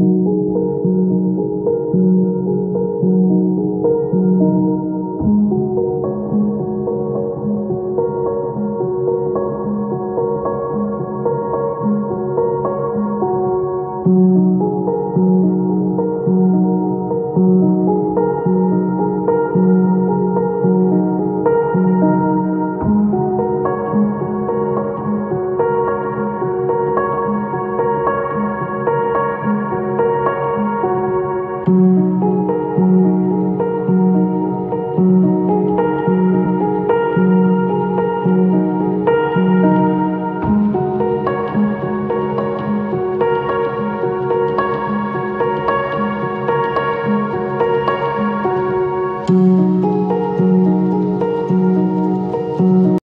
you.